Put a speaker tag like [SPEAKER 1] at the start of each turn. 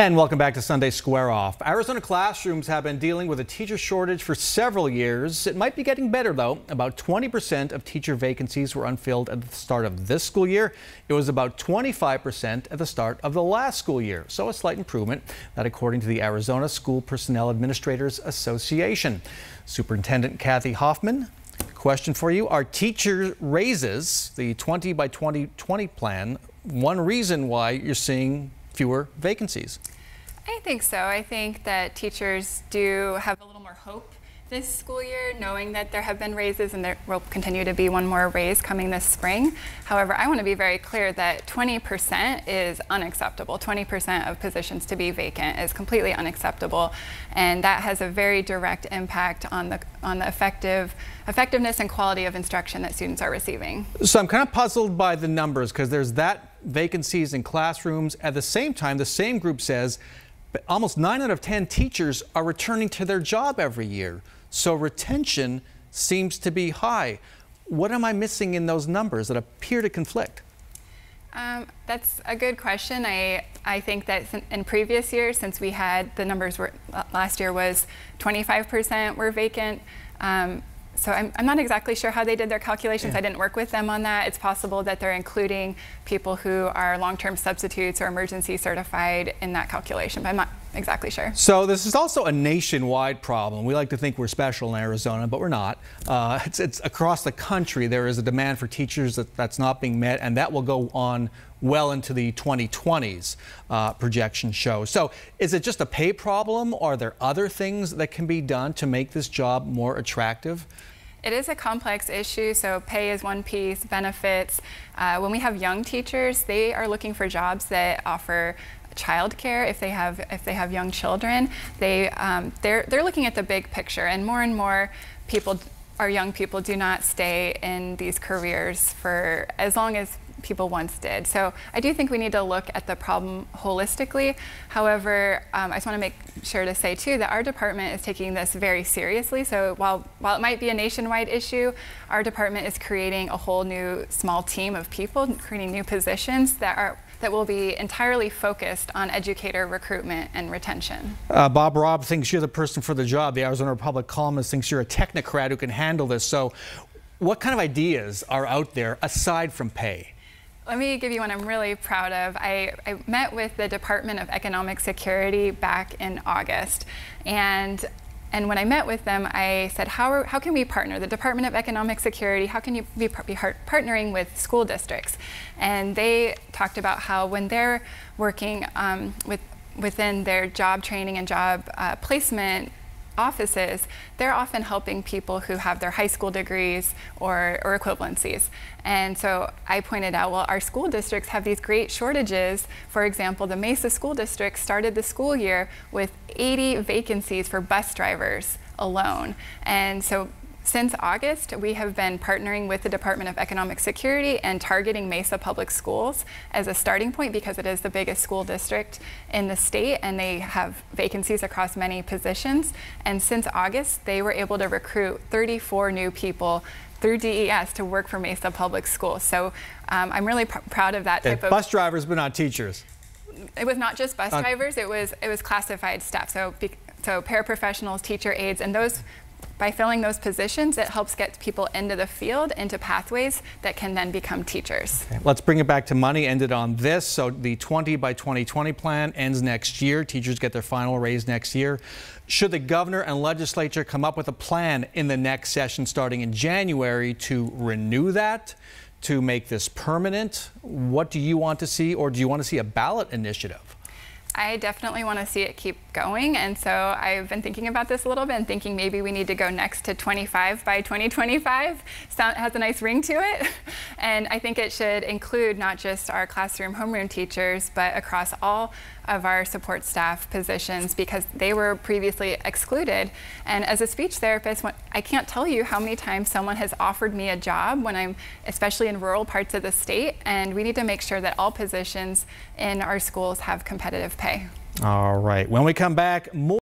[SPEAKER 1] And welcome back to Sunday Square Off. Arizona classrooms have been dealing with a teacher shortage for several years. It might be getting better though. About 20% of teacher vacancies were unfilled at the start of this school year. It was about 25% at the start of the last school year. So a slight improvement, that according to the Arizona School Personnel Administrators Association. Superintendent Kathy Hoffman, question for you. Are teacher raises, the 20 by 2020 plan, one reason why you're seeing fewer vacancies?
[SPEAKER 2] I think so. I think that teachers do have a little more hope this school year, knowing that there have been raises and there will continue to be one more raise coming this spring. However, I want to be very clear that 20% is unacceptable. 20% of positions to be vacant is completely unacceptable, and that has a very direct impact on the on the effective effectiveness and quality of instruction that students are receiving.
[SPEAKER 1] So I'm kind of puzzled by the numbers because there's that vacancies in classrooms. At the same time, the same group says almost 9 out of 10 teachers are returning to their job every year. So retention seems to be high. What am I missing in those numbers that appear to conflict?
[SPEAKER 2] Um, that's a good question. I, I think that in previous years, since we had the numbers were last year was 25% were vacant. Um, so I'm, I'm, not exactly sure how they did their calculations. Yeah. I didn't work with them on that. It's possible that they're including people who are long-term substitutes or emergency certified in that calculation, but I'm not exactly sure.
[SPEAKER 1] So this is also a nationwide problem. We like to think we're special in Arizona, but we're not. Uh, it's, it's, across the country. There is a demand for teachers that, that's not being met, and that will go on well into the 2020s, uh, projection show. So is it just a pay problem? Or are there other things that can be done to make this job more attractive?
[SPEAKER 2] It is a complex issue, so pay is one piece, benefits. Uh, when we have young teachers, they are looking for jobs that offer childcare if they have if they have young children. They um, they're they're looking at the big picture, and more and more people our young people do not stay in these careers for as long as people once did. So I do think we need to look at the problem holistically. However, um, I just want to make sure to say too that our department is taking this very seriously. So while, while it might be a nationwide issue, our department is creating a whole new small team of people, creating new positions that are that will be entirely focused on educator recruitment and retention.
[SPEAKER 1] Uh, Bob Robb thinks you're the person for the job. The Arizona Republic columnist thinks you're a technocrat who can handle this. So what kind of ideas are out there aside from pay?
[SPEAKER 2] Let me give you one I'm really proud of. I, I, met with the Department of Economic Security back in August, and and when I met with them, I said, how, are, how can we partner? The Department of Economic Security, how can you be, be partnering with school districts? And they talked about how when they're working um, with, within their job training and job uh, placement offices, they're often helping people who have their high school degrees or, or equivalencies. And so I pointed out, well, our school districts have these great shortages. For example, the Mesa School District started the school year with 80 vacancies for bus drivers alone. And so since August, we have been partnering with the Department of Economic Security and targeting Mesa Public Schools as a starting point because it is the biggest school district in the state and they have vacancies across many positions. And since August, they were able to recruit 34 new people through DES to work for Mesa Public Schools. So um, I'm really pr proud of that type
[SPEAKER 1] of bus drivers, but not teachers.
[SPEAKER 2] It was not just bus uh, drivers; it was it was classified staff. So so paraprofessionals, teacher aides, and those by filling those positions, it helps get people into the field, into pathways that can then become teachers.
[SPEAKER 1] Okay. Let's bring it back to money. Ended on this. So the 20 by 2020 plan ends next year. Teachers get their final raise next year. Should the governor and legislature come up with a plan in the next session starting in January to renew that, to make this permanent? What do you want to see, or do you want to see a ballot initiative?
[SPEAKER 2] I definitely want to see it keep going. And so I've been thinking about this a little bit and thinking maybe we need to go next to 25 by 2025. Sound has a nice ring to it. And I think it should include not just our classroom homeroom teachers, but across all of our support staff positions because they were previously excluded. And as a speech therapist, I can't tell you how many times someone has offered me a job when I'm, especially in rural parts of the state, and we need to make sure that all positions in our schools have competitive pay.
[SPEAKER 1] All right. When we come back, more.